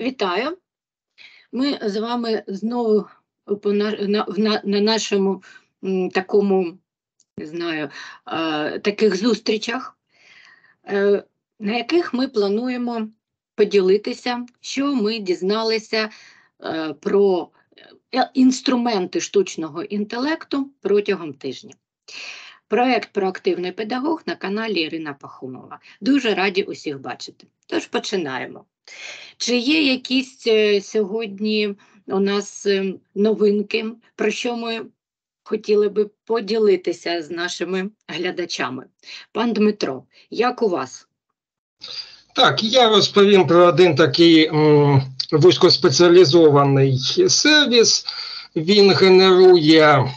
Вітаю. Ми з вами знову на, на, на, на нашому такому, не знаю, таких зустрічах, е, на яких ми плануємо поділитися, що ми дізналися е, про е, інструменти штучного інтелекту протягом тижня. Проект Проактивний педагог на каналі Ірина Пахомова. Дуже раді усіх бачити. Тож починаємо. Чи є якісь е, сьогодні у нас е, новинки, про що ми хотіли би поділитися з нашими глядачами? Пан Дмитро, як у вас? Так, я розповім про один такий вузькоспеціалізований сервіс. Він генерує,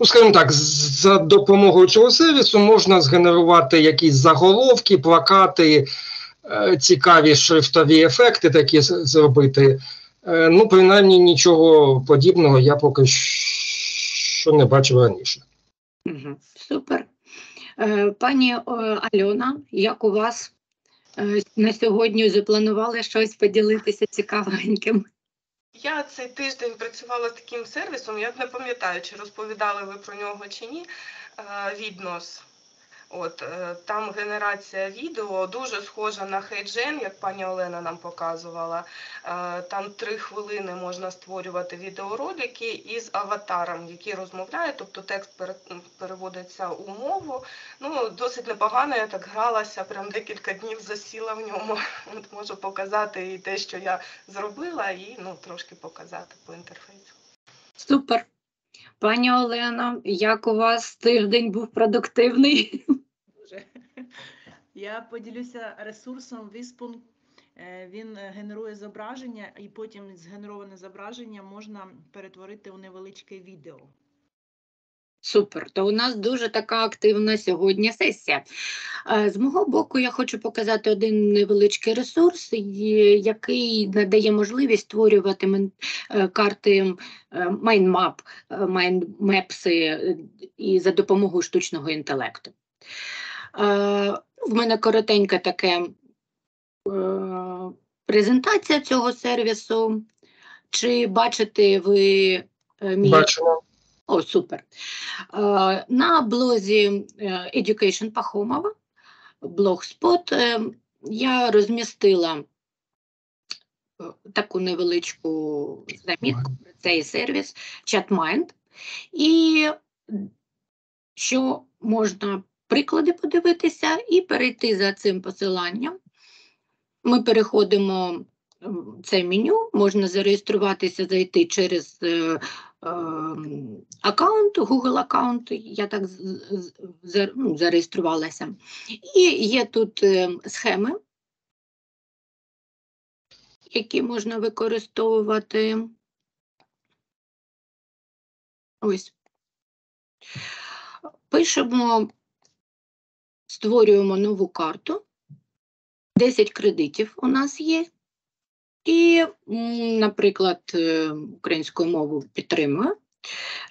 ну, скажімо так, за допомогою цього сервісу можна згенерувати якісь заголовки, плакати, цікаві шрифтові ефекти такі зробити. Е, ну, принаймні, нічого подібного я поки що не бачив раніше. Угу, супер. Е, Пані е, Альона, як у вас е, на сьогодні запланували щось поділитися цікавеньким? Я цей тиждень працювала з таким сервісом, я не пам'ятаю, чи розповідали ви про нього чи ні. е, Віднос. От е, там генерація відео дуже схожа на HeyGen, як пані Олена нам показувала. Е, Там три хвилини можна створювати відеоролики із аватаром, який розмовляє, тобто текст переводиться у мову. Ну, досить непогано, я так гралася, прям декілька днів засіла в ньому. От можу показати і те, що я зробила, і ну, трошки показати по інтерфейсу. Супер. Пані Олена, як у вас тиждень був продуктивний? Я поділюся ресурсом Wispun. Е, Він е, генерує зображення, і потім згенероване зображення можна перетворити у невеличке відео. Супер, то у нас дуже така активна сьогодні сесія. Е, З мого боку, я хочу показати один невеличкий ресурс, який надає можливість створювати е, карти е, майнмап, е, майнмепси е, і за допомогою штучного інтелекту. Е, В мене коротенька таке е, презентація цього сервісу. Чи бачите ви е, мій Бачимо. О, супер. Е, На блозі е, Education Пахомова, Blogspot, е, я розмістила таку невеличку замітку про цей сервіс ChatMind. І що можна приклади подивитися і перейти за цим посиланням. Ми переходимо в це меню, можна зареєструватися, зайти через аккаунт, Google аккаунт, я так ну, зареєструвалася. І є тут е, схеми, які можна використовувати. Ось. Пишемо, створюємо нову карту. 10 кредитів у нас є. І, наприклад, е, українську мову підтримую.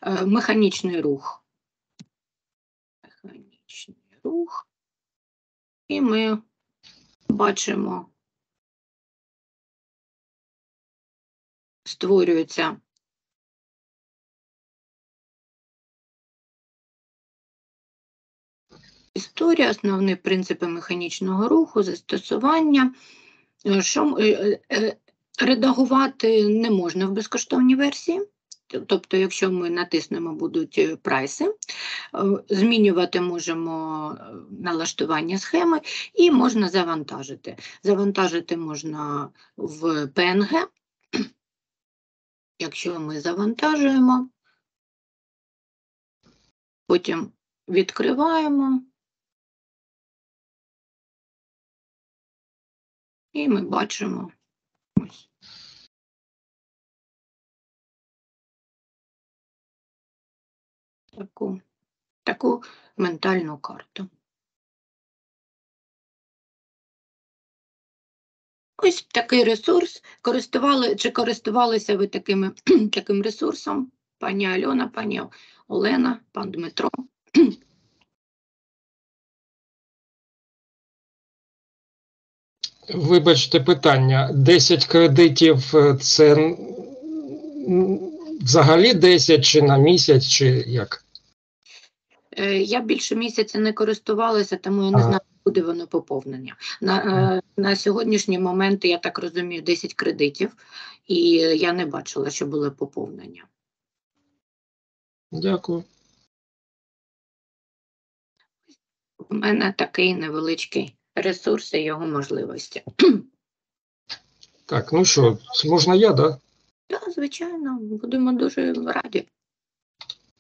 Е, Механічний рух. Механічний рух. І ми бачимо, створюється історія, основні принципи механічного руху, застосування. Що, е, редагувати не можна в безкоштовній версії. Тобто, якщо ми натиснемо будуть е, прайси, е, змінювати можемо е, налаштування схеми і можна завантажити. Завантажити можна в PNG. Якщо ми завантажуємо, потім відкриваємо. І ми бачимо Таку, таку ментальну карту. Ось такий ресурс. Користували, чи користувалися ви такими, таким ресурсом? Пані Альона, пані Олена, пан Дмитро. Вибачте питання. 10 кредитів це взагалі 10 чи на місяць, чи як? Е, Я більше місяця не користувалася, тому я не Ага. знаю, буде воно поповнення. На, е, на сьогоднішній момент, я так розумію, 10 кредитів, і я не бачила, що було поповнення. Дякую. У мене такий невеличкий ресурс і його можливості. Так, ну що, можна я, да? Так, звичайно, будемо дуже раді.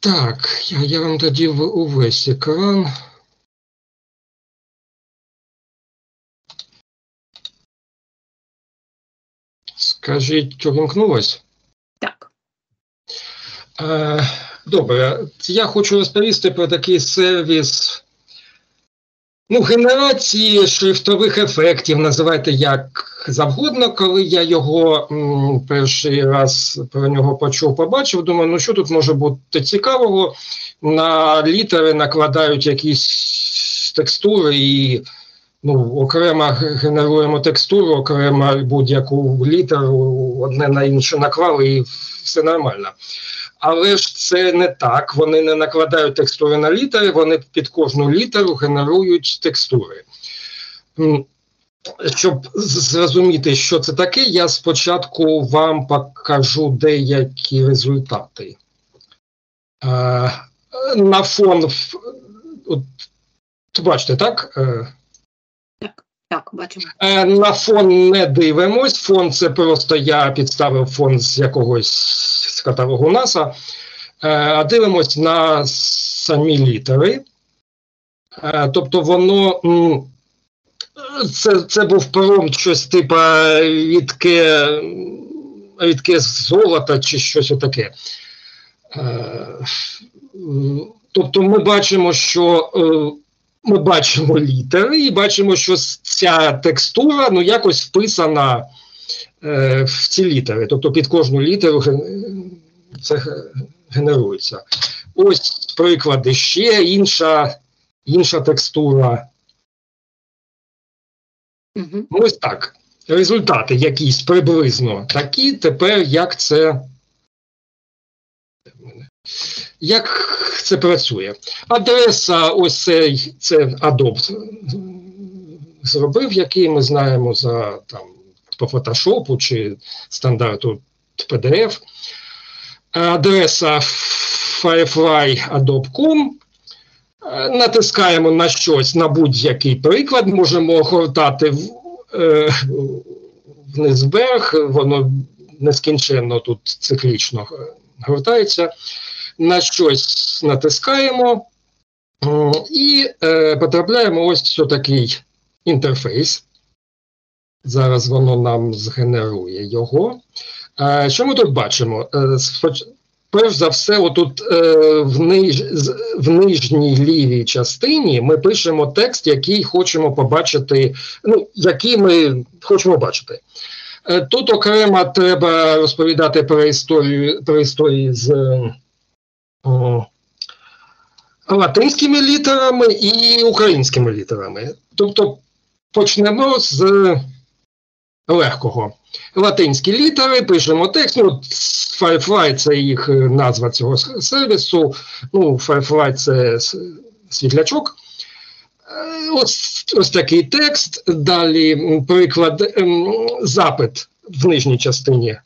Так, я, я вам тоді в- увесь екран. Скажіть, увімкнулось? Так. Е, Добре, я хочу розповісти про такий сервіс. Ну, генерації шрифтових ефектів, називайте як завгодно. Коли я його м, перший раз про нього почув, побачив, думаю, ну що тут може бути цікавого? На літери накладають якісь текстури і ну, окремо генеруємо текстуру, окремо будь-яку літеру, одне на інше наклали, і все нормально. Але ж це не так. Вони не накладають текстури на літери, вони під кожну літеру генерують текстури. Щоб зрозуміти, що це таке, я спочатку вам покажу деякі результати. Е, На фон, от, бачите, так? Е, Так, так, бачимо. Е, На фон не дивимось. Фон це просто я підставив фон з якогось з каталогу НАСА. Е, А дивимось на самі літери. Е, Тобто воно. Це, це був промпт щось типу рідке, рідке золото чи щось таке. Тобто ми бачимо, що е, ми бачимо літери і бачимо, що ця текстура ну, якось вписана е, в ці літери. Тобто під кожну літеру це генерується. Ось приклади ще інша, інша текстура. Угу. Ось так. Результати якісь приблизно такі. Тепер як це. Як це працює? Адреса, ось цей, це Adobe зробив, який ми знаємо за там, по фотошопу чи стандарту PDF. Адреса firefly.adobe.com. Е, Натискаємо на щось, на будь-який приклад, можемо гортати в, е, вниз вверх, воно нескінченно тут циклічно е, гортається. На щось натискаємо і е, потрапляємо ось в такий інтерфейс. Зараз воно нам згенерує його. Е, що ми тут бачимо? Е, Перш за все, отут е, в, ниж, в нижній лівій частині ми пишемо текст, який хочемо побачити, ну, який ми хочемо бачити. Е, тут окремо треба розповідати про історію, про історії з о, латинськими літерами і українськими літерами. Тобто почнемо з легкого. Латинські літери, пишемо текст. Ну, Firefly це їх е, назва цього сервісу. Ну, Firefly це світлячок. Е, Ось, ось такий текст. Далі приклад, ем, запит в нижній частині.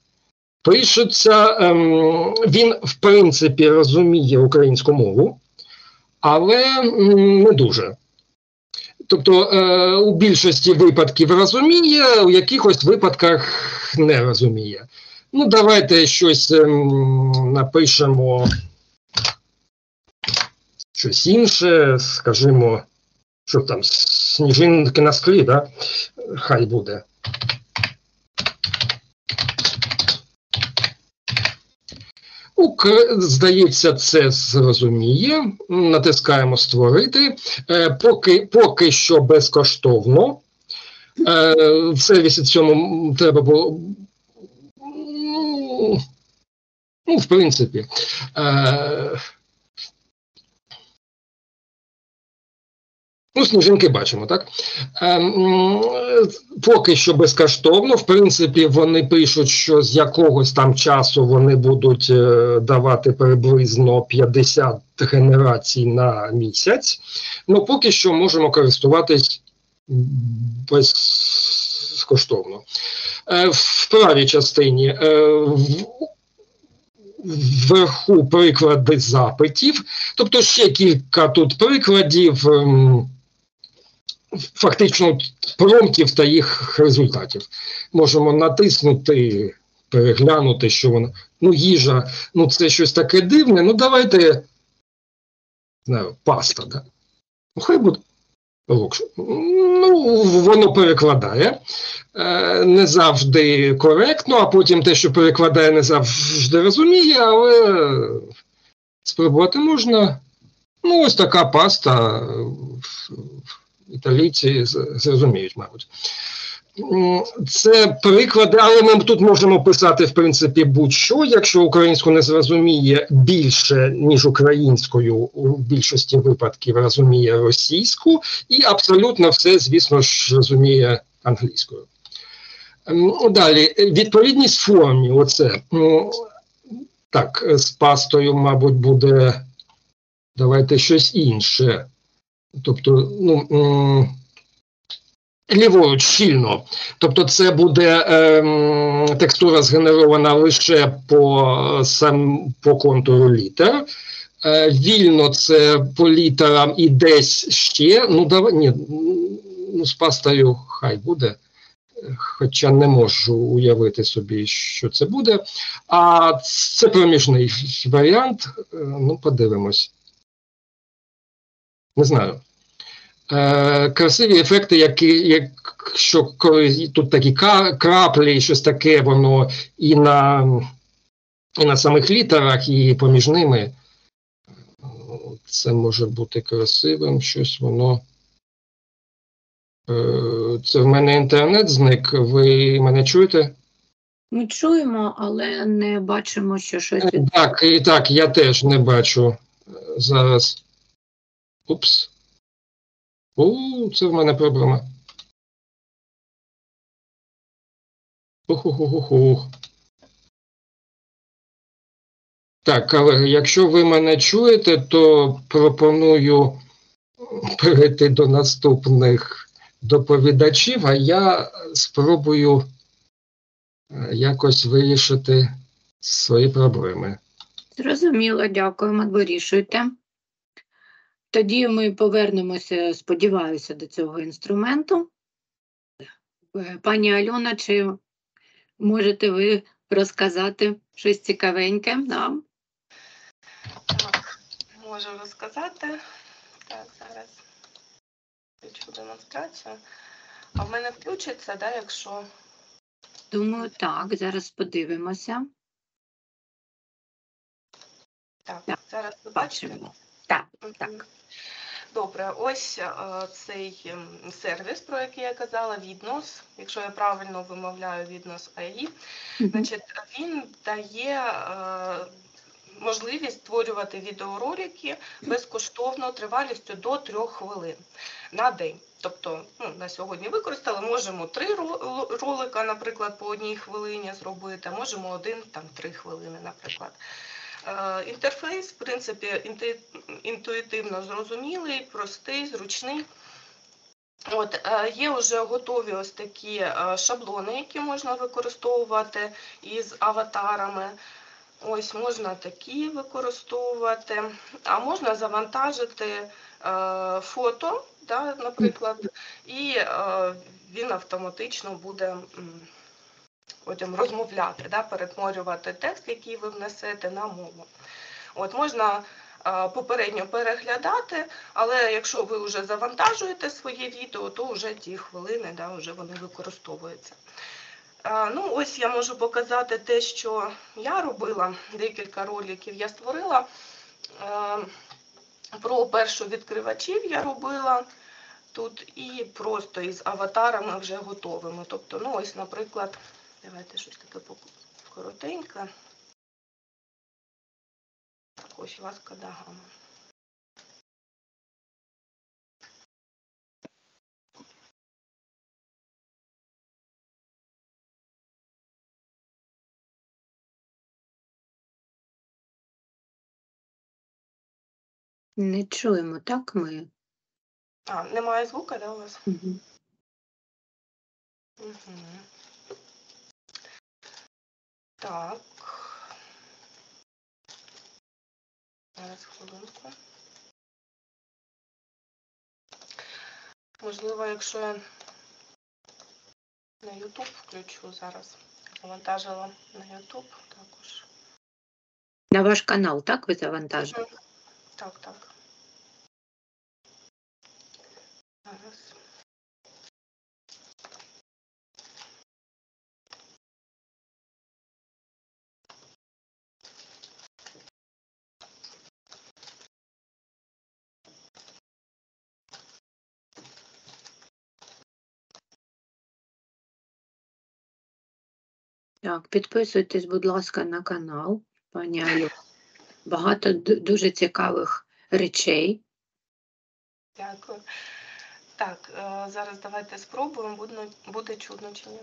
Пишеться, ем, він, в принципі, розуміє українську мову, але не дуже. Тобто е, у більшості випадків розуміє, у якихось випадках не розуміє. Ну, давайте щось е, напишемо щось інше, скажімо, що там, сніжинки на склі, да? хай буде. Здається, це зрозуміє. Натискаємо створити. Е, поки, поки що безкоштовно. Е, в сервісі цьому треба було. Ну, ну, в принципі. Е, Ну, сніжинки бачимо, так? Ем, поки що безкоштовно. В принципі, вони пишуть, що з якогось там часу вони будуть е, давати приблизно 50 генерацій на місяць. Ну, поки що можемо користуватись безкоштовно. Е, в правій частині е, в- вверху приклади запитів, тобто ще кілька тут прикладів. ем, фактично промптів та їх результатів. Можемо натиснути, переглянути, що воно. Ну, їжа, ну це щось таке дивне. Ну, давайте, знаю, паста, да? Ну, хай буде. Ну, воно перекладає е, не завжди коректно, а потім те, що перекладає, не завжди розуміє, але спробувати можна. Ну, ось така паста. Італійці зрозуміють, мабуть. Це приклади, але ми тут можемо писати, в принципі, будь-що, якщо українську не зрозуміє більше, ніж українською, у більшості випадків розуміє російську, і абсолютно все, звісно ж, розуміє англійською. Далі, відповідність формі, оце. Так, з пастою, мабуть, буде. Давайте щось інше. Тобто, ну, ліворуч щільно. Тобто, це буде ем, текстура згенерована лише по, сам, по контуру літер. Е, вільно це по літерам і десь ще. Ну, давай, ні, ну, з пастою хай буде. Хоча не можу уявити собі, що це буде. А це проміжний варіант. Е, Ну, подивимось. Не знаю. Е, красиві ефекти, які, якщо коли тут такі краплі, щось таке, воно і на, і на самих літерах, і поміж ними. Це може бути красивим, щось воно. Е, Це в мене інтернет зник. Ви мене чуєте? Ми чуємо, але не бачимо, що щось. Так, і так, я теж не бачу зараз. Упс. У, це в мене проблема. Ух-ух-ух-ух. Так, але якщо ви мене чуєте, то пропоную перейти до наступних доповідачів, а я спробую е, якось вирішити свої проблеми. Зрозуміло, дякуємо, вирішуйте. Тоді ми повернемося, сподіваюся, до цього інструменту. Е, Пані Альона, чи можете ви розказати щось цікавеньке нам? Так, можу розказати. Так, зараз включу демонстрацію. А в мене включиться, да, якщо. Думаю, так, зараз подивимося. Так, Так, зараз ви бачите. Бачимо. Так, Добре, ось е, цей сервіс, про який я казала, Віднос. Якщо я правильно вимовляю Віднос АІ, значить, він дає е, можливість створювати відеоролики безкоштовно тривалістю до трьох хвилин на день. Тобто ну, на сьогодні використали, можемо три ро- ролика, наприклад, по одній хвилині зробити, а можемо один там три хвилини, наприклад. Е, Інтерфейс, в принципі, інтуїтивно зрозумілий, простий, зручний. От, е, є вже готові ось такі е, шаблони, які можна використовувати із аватарами. Ось можна такі використовувати, а можна завантажити фото, да, наприклад, і він автоматично буде потім розмовляти, да, перетворювати текст, який ви внесете на мову. От можна е, попередньо переглядати, але якщо ви вже завантажуєте своє відео, то вже ті хвилини да, вже вони використовуються. Е, Ну, ось я можу показати те, що я робила. Декілька роликів я створила. Е, Про першовідкривачів я робила тут і просто із аватарами вже готовими. Тобто, ну ось, наприклад, Давайте щось таке коротеньке. Ось ласка дагама. Не чуємо, так ми? А, немає звука, да, у вас? Угу. Угу. Так. Зараз хвилинку. Можливо, якщо я на YouTube включу зараз. Завантажила на YouTube також. На ваш канал, так, ви завантажили? Так, так. Зараз. Так, підписуйтесь, будь ласка, на канал, пані Алю. Багато дуже цікавих речей. Дякую. Так, е, зараз давайте спробуємо, буде, буде чудно чи ні.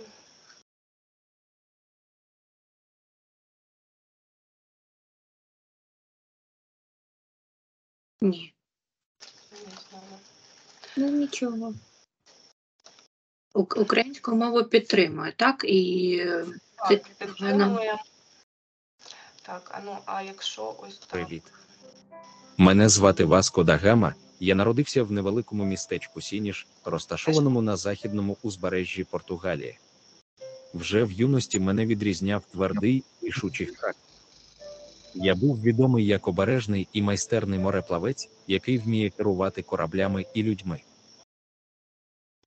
Ні, ну нічого. Ук- Українську мову підтримує, так? І е, Це Так, підтримує. Так, а ну, а якщо ось так. Привіт. Мене звати Васко да Гама. Я народився в невеликому містечку Сініш, розташованому на західному узбережжі Португалії. Вже в юності мене відрізняв твердий рішучий характер. Я був відомий як обережний і майстерний мореплавець, який вміє керувати кораблями і людьми.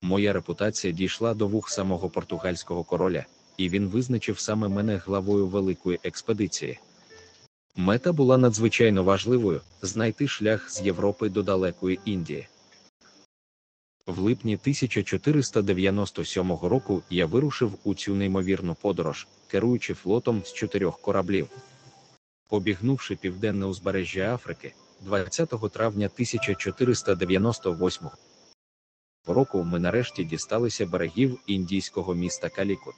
Моя репутація дійшла до вух самого португальського короля, і він визначив саме мене главою великої експедиції. Мета була надзвичайно важливою знайти шлях з Європи до далекої Індії. В липні 1497 року я вирушив у цю неймовірну подорож, керуючи флотом з чотирьох кораблів. Обігнувши південне узбережжя Африки, 20 травня 1498 року ми нарешті дісталися берегів індійського міста Калікут.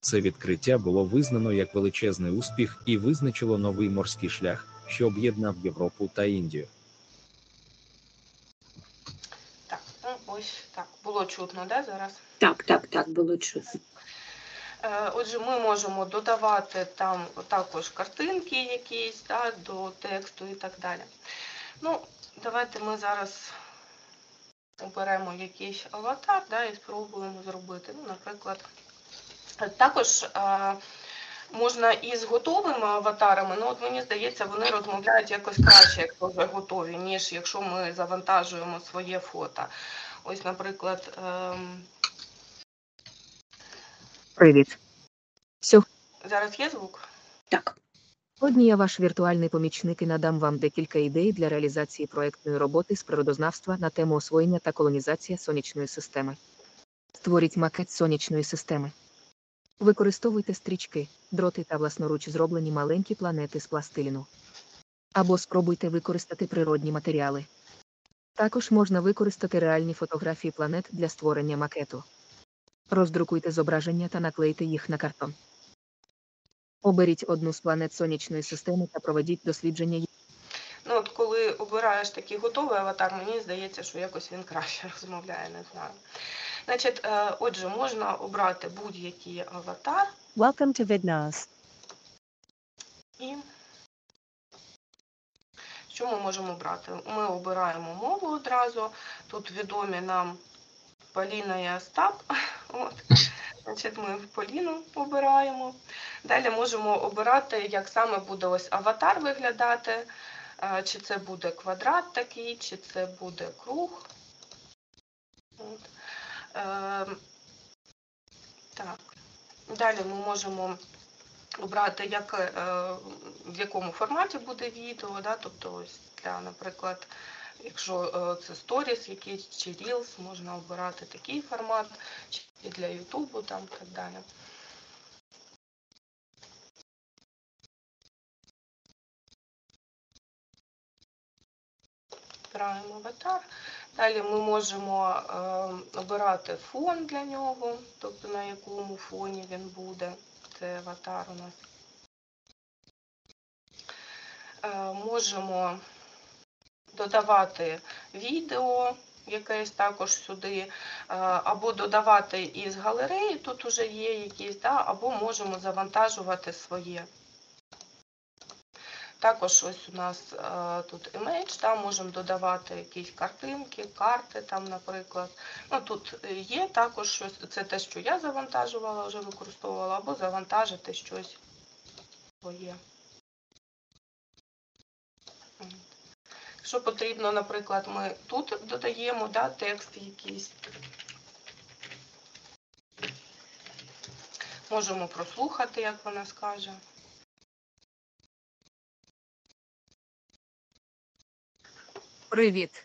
Це відкриття було визнано як величезний успіх і визначило новий морський шлях, що об'єднав Європу та Індію. Так, ну ось так. Було чутно, да, зараз? так, так, так, було чутно. Е, Отже, ми можемо додавати там також картинки якісь да, до тексту і так далі. Ну, давайте ми зараз оберемо якийсь аватар да, і спробуємо зробити. Ну, наприклад, також е, можна і з готовими аватарами, ну от мені здається, вони розмовляють якось краще, якщо вже готові, ніж якщо ми завантажуємо своє фото. Ось, наприклад, ем, Привіт. зараз є звук? Так, Сьогодні я ваш віртуальний помічник і надам вам декілька ідей для реалізації проектної роботи з природознавства на тему освоєння та колонізація сонячної системи. Створіть макет сонячної системи. Використовуйте стрічки, дроти та власноруч зроблені маленькі планети з пластиліну. Або спробуйте використати природні матеріали. Також можна використати реальні фотографії планет для створення макету. Роздрукуйте зображення та наклейте їх на картон. Оберіть одну з планет сонячної системи та проведіть дослідження її. Ну, от коли обираєш такий готовий аватар, мені здається, що якось він краще розмовляє, не знаю. Значить, е, отже, можна обрати будь-який аватар Welcome to VidNAS. і що ми можемо обрати? Ми обираємо мову одразу. Тут відомі нам Поліна і Остап. От. Значить, ми Поліну обираємо. Далі можемо обирати, як саме буде ось аватар виглядати. Е, Чи це буде квадрат такий, чи це буде круг. От. Ем, Так. Далі ми можемо обрати, як, е, в якому форматі буде відео, да? тобто ось для, наприклад, якщо е, це сторіс якийсь чи Reels, можна обирати такий формат, чи для Ютубу там так далі. Обираємо аватар. Далі ми можемо е, обирати фон для нього, тобто на якому фоні він буде. Це аватар у нас. Е, можемо додавати відео якесь також сюди, е, або додавати із галереї, тут уже є якісь, да, або можемо завантажувати своє. Також ось у нас е, тут image, там можемо додавати якісь картинки, карти там, наприклад. Ну, тут є також щось, це те, що я завантажувала, вже використовувала, або завантажити щось своє. Якщо потрібно, наприклад, ми тут додаємо да, текст якийсь. Можемо прослухати, як вона скаже. Привіт.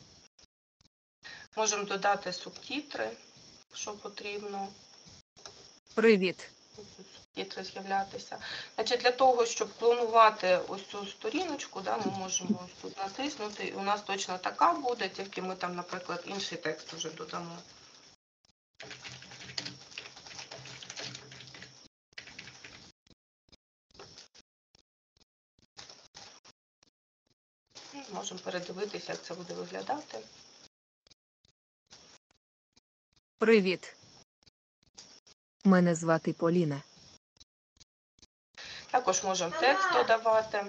Можемо додати субтитри, якщо потрібно. Привіт. З'являтися. Значить, для того, щоб клонувати ось цю сторіночку, да, ми можемо ось тут натиснути, і у нас точно така буде, тільки ми там, наприклад, інший текст вже додамо. Ну, Можемо передивитися, як це буде виглядати. Привіт. Мене звати Поліна. Також можемо текст додавати.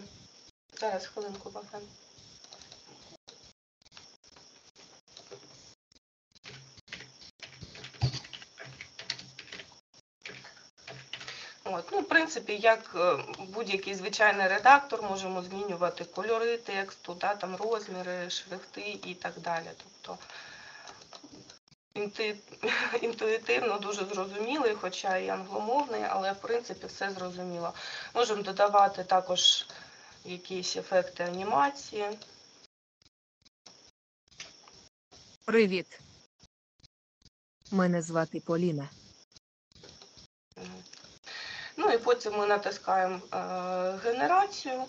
Зараз хвилинку Богдан. От, ну, в принципі, як е, будь-який звичайний редактор, можемо змінювати кольори тексту, да, там розміри, шрифти і так далі. Тобто інтуїтивно дуже зрозумілий, хоча і англомовний, але в принципі все зрозуміло. Можемо додавати також якісь ефекти анімації. Привіт. Мене звати Поліна. Ну і потім ми натискаємо е, генерацію,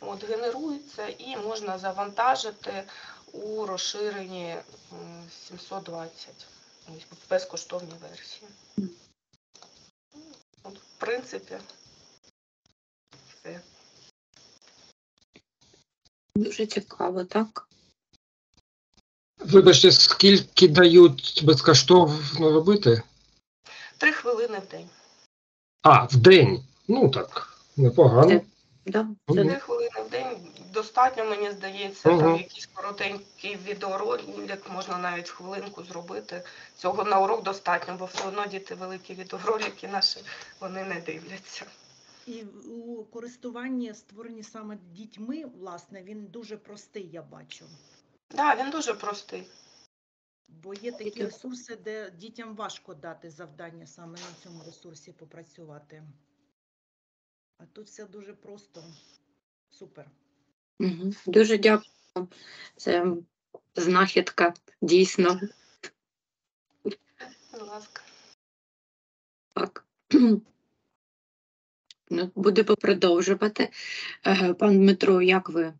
от генерується і можна завантажити у розширенні 720 ось, в безкоштовній версії. От, в принципі, все. Дуже цікаво, так? Вибачте, скільки дають безкоштовно робити? Три хвилини в день. А, в день. Ну так, непогано. Да, Три хвилини в день достатньо, мені здається, Мгм. там якийсь коротенький відеоролик можна навіть хвилинку зробити. Цього на урок достатньо, бо все одно діти великі відеоролики наші вони не дивляться. І у користуванні створені саме дітьми, власне, він дуже простий, я бачу. Так, да, він дуже простий. Бо є такі ресурси, де дітям важко дати завдання саме на цьому ресурсі попрацювати. А тут все дуже просто. Супер. Дуже дякую. Це знахідка, дійсно. Будь ласка. Так. Ну, будемо продовжувати. Е, Пан Дмитро, як ви?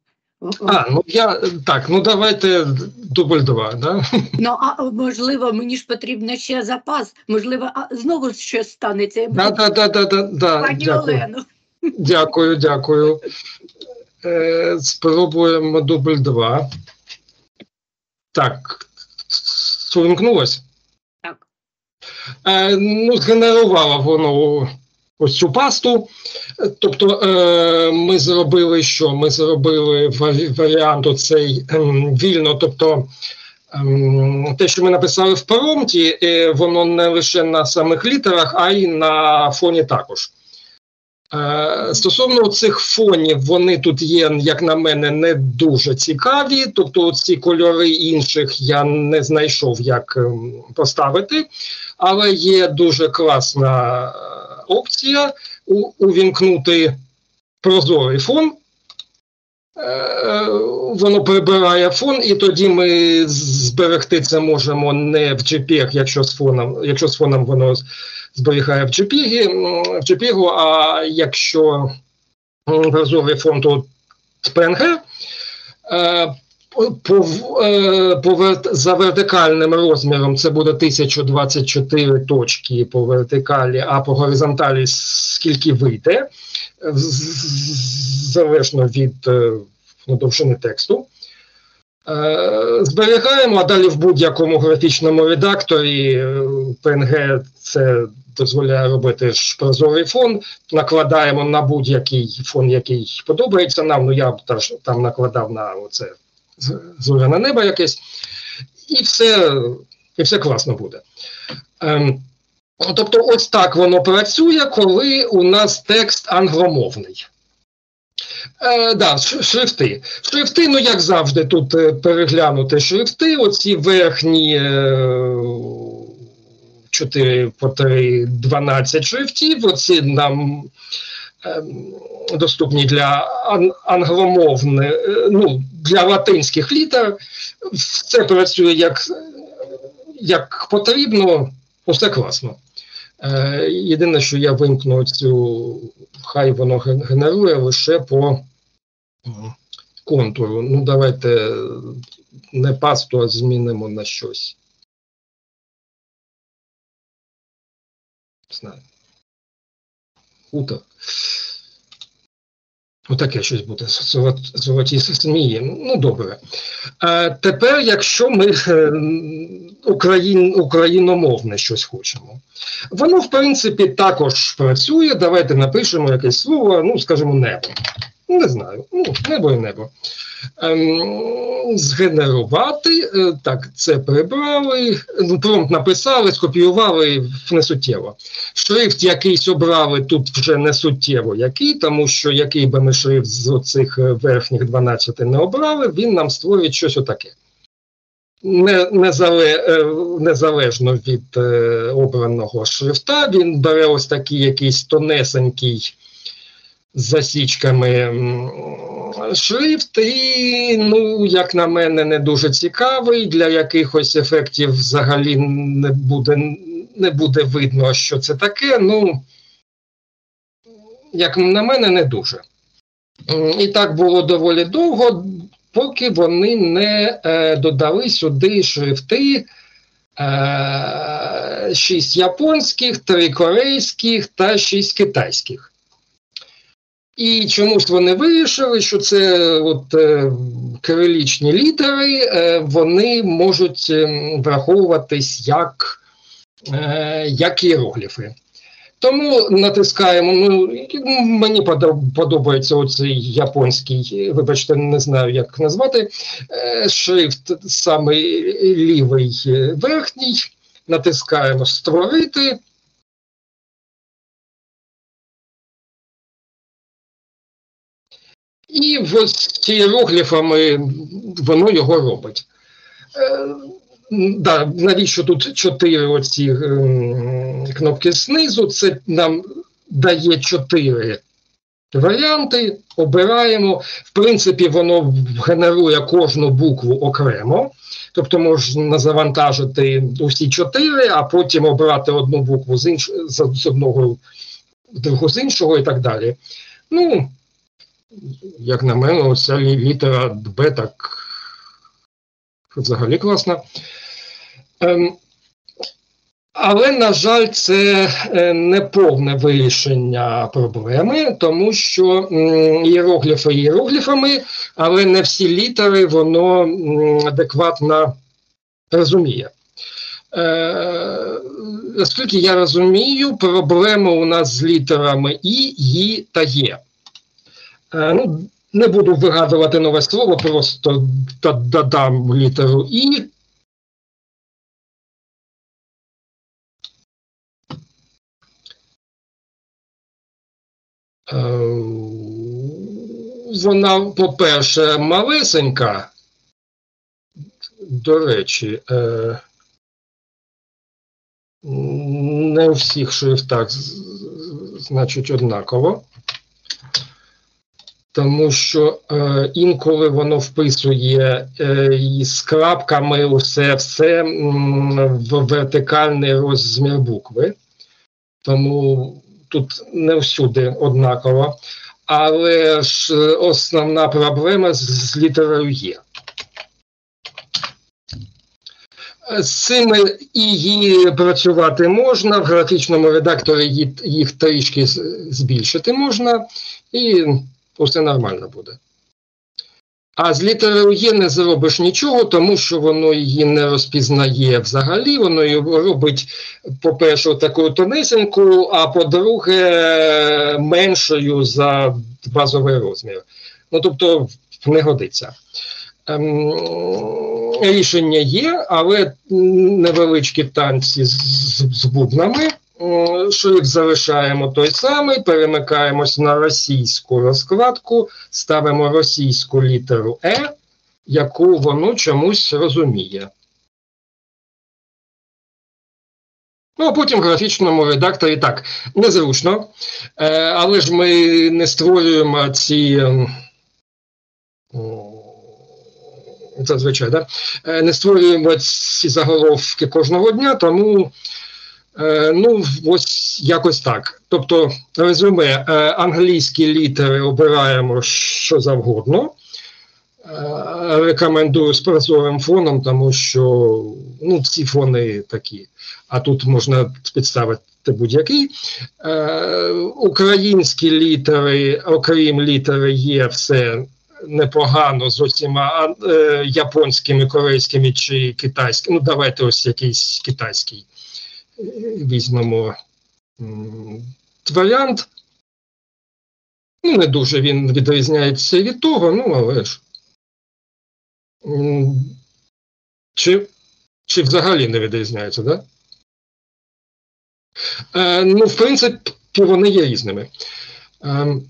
А, ну я так, ну давайте дубль два, да? Ну, а можливо, мені ж потрібно ще запас. Можливо, а, знову щось станеться. Да, да, да, да, да, да. Пані Дякую. Олену. Дякую, дякую. Е, спробуємо дубль два. Так, увімкнулось? Так. Е, ну, згенерувало воно ось цю пасту. Е, Тобто е, ми зробили що? Ми зробили варі- варіант оцей ем, вільно, тобто ем, те, що ми написали в промпті, е, воно не лише на самих літерах, а й на фоні також. Е, Стосовно цих фонів, вони тут є, як на мене, не дуже цікаві. Тобто, ці кольори інших я не знайшов, як ем, поставити. Але є дуже класна е, опція увімкнути прозорий фон. Е, Воно прибирає фон, і тоді ми зберегти це можемо не в JPEG, якщо з фоном, якщо з фоном воно зберігає в м, в JPEG, а якщо прозорий фон, то PNG. Е, е, за вертикальним розміром це буде 1024 точки по вертикалі, а по горизонталі скільки вийде, з- з- залежно від е, ну, довжини тексту. Зберігаємо, а далі в будь-якому графічному редакторі PNG це дозволяє робити ж прозорий фон. Накладаємо на будь-який фон, який подобається нам. Ну я б там накладав на оце зоряне небо якесь, і все, і все класно буде. Ем, тобто, ось так воно працює, коли у нас текст англомовний. Е, да, шрифти. Шрифти, ну як завжди, тут е, переглянути шрифти, оці верхні е, 4 по 3, 12 шрифтів, оці нам е, доступні для ан- англомовних, е, ну, для латинських літер. Це працює як, як потрібно, усе класно. Е, єдине, що я вимкну цю, хай воно генерує лише по контуру. Ну, давайте не пасту, а змінимо на щось. Знаю. Хутор. Отаке щось буде. Золоті змії. Ну, добре. А тепер, якщо ми е, україн, україномовне щось хочемо, воно, в принципі, також працює. Давайте напишемо якесь слово, ну, скажімо, небо. Не знаю. Ну, небо і небо. Ем, згенерувати. Е, Так, це прибрали. Ну, Промпт написали, скопіювали не суттєво. Шрифт якийсь обрали тут вже не суттєво який, тому що який би ми шрифт з оцих е, верхніх 12 не обрали, він нам створить щось отаке. Е, незалежно від обраного шрифта, він бере ось такий якийсь тонесенький з засічками шрифт, і, ну, як на мене, не дуже цікавий. Для якихось ефектів взагалі не буде, не буде видно, що це таке. Ну, як на мене, не дуже. І так було доволі довго, поки вони не е, додали сюди шрифти. е, Шість японських, три корейських та шість китайських. І чомусь вони вирішили, що це от, е, кирилічні літери, е, вони можуть е, враховуватись як, е, як іерогліфи. Тому натискаємо. Ну, мені подобається оцей японський, вибачте, не знаю, як назвати, е, шрифт саме лівий е, верхній. Натискаємо Створити. І з іерогліфами воно його робить. Е, да, навіщо тут чотири оці ем, кнопки знизу? Це нам дає чотири варіанти. Обираємо. В принципі, воно генерує кожну букву окремо. Тобто можна завантажити усі чотири, а потім обрати одну букву з, інш... з одного, другу з іншого і так далі. Ну, як на мене, оця літера Б так взагалі класна. Ем, але, на жаль, це е, не повне вирішення проблеми, тому що іерогліфи іерогліфами, але не всі літери воно адекватно розуміє. Е, Наскільки я розумію, проблема у нас з літерами І, Ї та Є. Е, ну, не буду вигадувати нове слово, просто да- додам літеру І. Е, Вона, по-перше, малесенька. До речі, е, не у всіх шрифтах, значить, однаково тому що е, інколи воно вписує е, із крапками усе все в вертикальний розмір букви. Тому тут не всюди однаково. Але ж е, основна проблема з, з літерою є. З цими її працювати можна, в графічному редакторі їх трішки збільшити можна, і усе нормально буде. А з літерою Є не зробиш нічого, тому що воно її не розпізнає взагалі. Воно її робить, по-перше, таку тонесеньку, а по-друге, меншою за базовий розмір. Ну, тобто, не годиться. Ем, рішення є, але невеличкі танці з, з, з бубнами. Шрифт залишаємо той самий, перемикаємось на російську розкладку, ставимо російську літеру Е, яку воно чомусь розуміє. Ну, а потім в графічному редакторі так, незручно, е, але ж ми не створюємо ці. Зазвичай, да? Е, не створюємо ці заголовки кожного дня, тому ну, ось якось так. Тобто, резюме, е, англійські літери обираємо що завгодно. Е, Рекомендую з прозорим фоном, тому що ну, ці фони такі, а тут можна підставити будь-який. Е, українські літери, окрім літери є все непогано з усіма е, японськими, корейськими чи китайськими. Ну, давайте ось якийсь китайський е, візьмемо м, варіант. Ну, не дуже він відрізняється від того, ну, але ж. Чи, чи взагалі не відрізняється? Да? Е, ну, в принципі, вони є різними. Ем,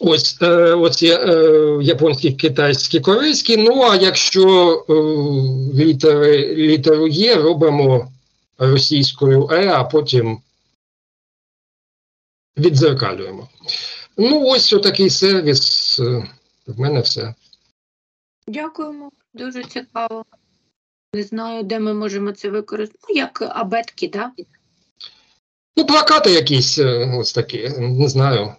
Ось, е, ось є е, японські, китайські, корейські. Ну а якщо е, літери, літеру Є, робимо російською Е, а потім відзеркалюємо. Ну, ось отакий сервіс. Е, В мене все. Дякуємо, дуже цікаво. Не знаю, де ми можемо це використати. Ну, як абетки, так? Да? Ну, плакати якісь е, ось такі, не знаю.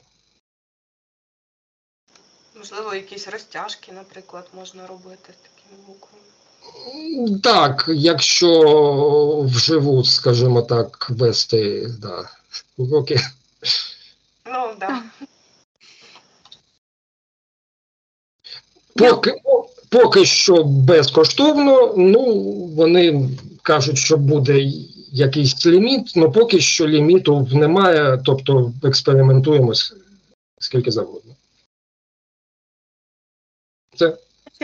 Можливо, якісь розтяжки, наприклад, можна робити з такими буквами. Так, якщо вживу, скажімо так, вести да, уроки. Ну, да. Поки, поки що безкоштовно, ну вони кажуть, що буде якийсь ліміт, але поки що ліміту немає, тобто експериментуємо скільки завгодно. Це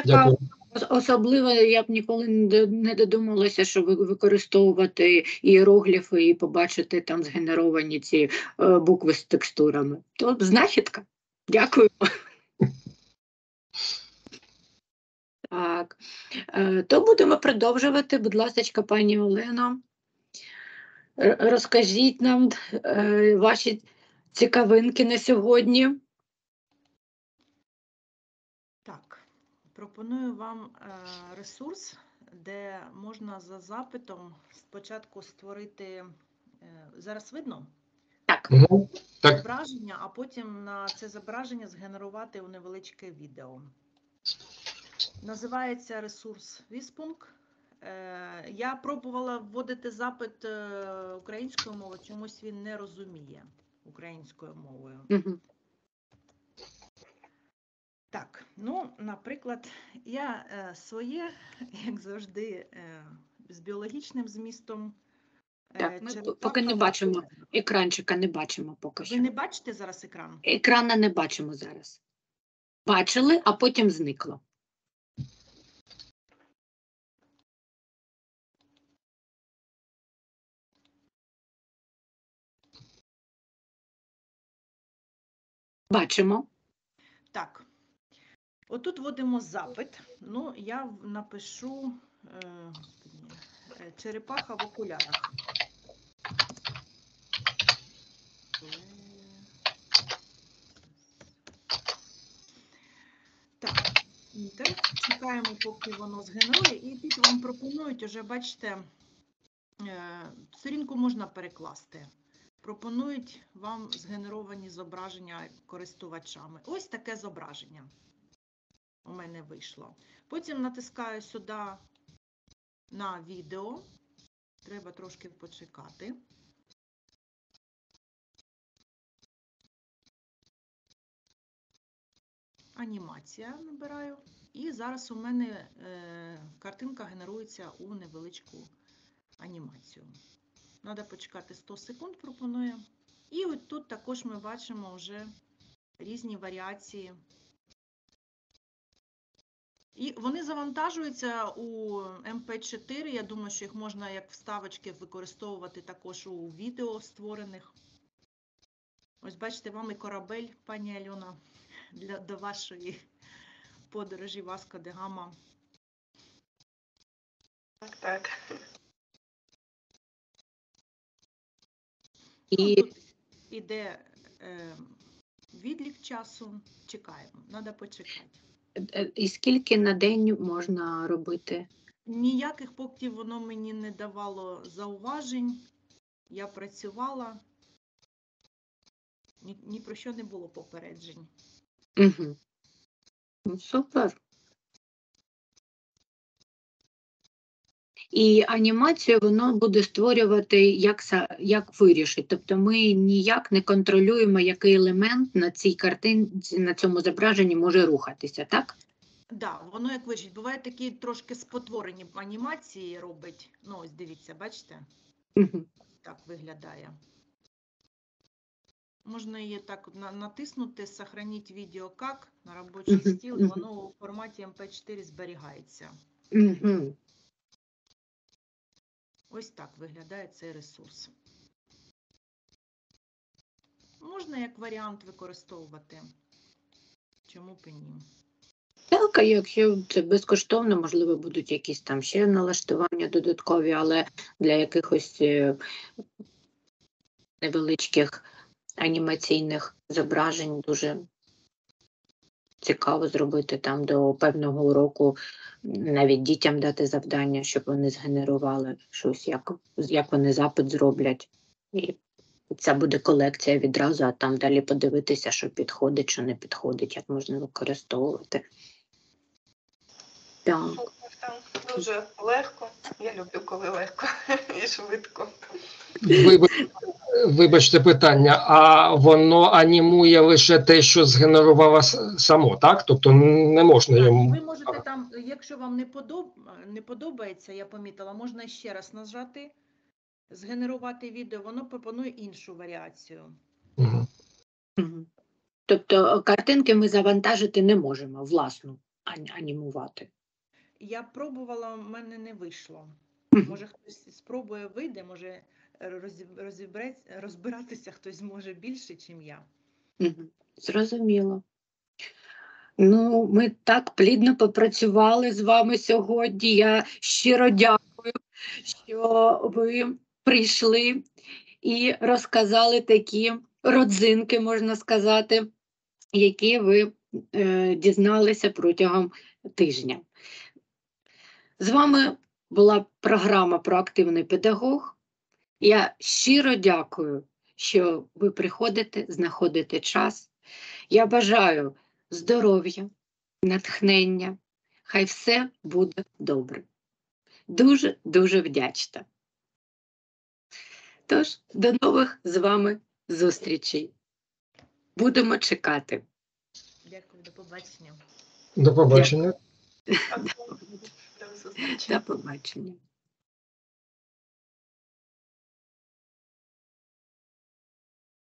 дякую. Ос- Особливо я б ніколи не додумалася, що ви- використовувати іерогліфи і побачити там згенеровані ці е, букви з текстурами. То знахідка. Дякую. Так, Е, то будемо продовжувати. Будь ласка, пані Олено, розкажіть нам е, ваші цікавинки на сьогодні. Пропоную вам е, ресурс, де можна за запитом спочатку створити. е, Зараз видно? Так, Так. зображення, а потім на це зображення згенерувати у невеличке відео. Називається ресурс Віспунк. Е, Я пробувала вводити запит українською мовою, чомусь він не розуміє українською мовою. Так, ну, наприклад, я е, своє, як завжди, е, з біологічним змістом. е, Так, ми черепаха поки не бачимо. екранчика не бачимо поки що. Ви не бачите зараз екран? Екрана не бачимо зараз. Бачили, а потім зникло. Бачимо. Так. Отут вводимо запит. Ну, я напишу е, е, черепаха в окулярах. Так, інтер. Чекаємо, поки воно згенерує, і тут вам пропонують уже, бачите, е, сторінку можна перекласти. Пропонують вам згенеровані зображення користувачами. Ось таке зображення у мене вийшло. Потім натискаю сюди на відео. Треба трошки почекати. Анімація набираю І зараз у мене е, картинка генерується у невеличку анімацію. Треба почекати 100 секунд, пропоную. І от тут також ми бачимо вже різні варіації. І вони завантажуються у MP4. Я думаю, що їх можна як вставочки використовувати також у відео створених. Ось бачите, вам і корабель, пані Альона, для, до вашої подорожі Васко де Гама. Так, так. І Ну, тут іде е, відлік часу. Чекаємо, треба почекати. Е, І скільки на день можна робити? Ніяких поки воно мені не давало зауважень. Я працювала. Ні, ні про що не було попереджень. Угу. Супер. І анімацію воно буде створювати, як, як вирішить. Тобто ми ніяк не контролюємо, який елемент на цій картинці, на цьому зображенні може рухатися, так? Да, воно як вирішить. Буває такі трошки спотворені анімації робить. Ну, ось дивіться, бачите? Угу. Так виглядає. Можна її так натиснути, сохраніть відео як на робочий стіл, і воно у форматі MP4 зберігається. Угу. Ось так виглядає цей ресурс. Можна як варіант використовувати. Чому б і ні? Так, якщо це безкоштовно, можливо, будуть якісь там ще налаштування додаткові, але для якихось е, невеличких анімаційних зображень дуже цікаво зробити там до певного уроку, навіть дітям дати завдання, щоб вони згенерували щось, як, як вони запит зроблять. І це буде колекція відразу, а там далі подивитися, що підходить, що не підходить, як можна використовувати. Так. Там дуже легко. Я люблю, коли легко і швидко. Вибач- Вибачте питання, а воно анімує лише те, що згенерувало само, так? Тобто не можна йому. ви можете там, якщо вам не, подоб... не подобається, я помітила, можна ще раз нажати, згенерувати відео, воно пропонує іншу варіацію. Мгм. Тобто картинки ми завантажити не можемо, власну ані- анімувати. Я пробувала, в мене не вийшло. Може, хтось спробує вийде, може розбиратися хтось зможе більше, ніж я. Зрозуміло. Ну, ми так плідно попрацювали з вами сьогодні. Я щиро дякую, що ви прийшли і розказали такі родзинки, можна сказати, які ви е, дізналися протягом тижня. З вами була програма Проактивний педагог. Я щиро дякую, що ви приходите, знаходите час. Я бажаю здоров'я, натхнення. Хай все буде добре. Дуже дуже вдячна. Тож, до нових з вами зустрічей. Будемо чекати. Дякую, до побачення. До побачення. До зустрічі. До побачення.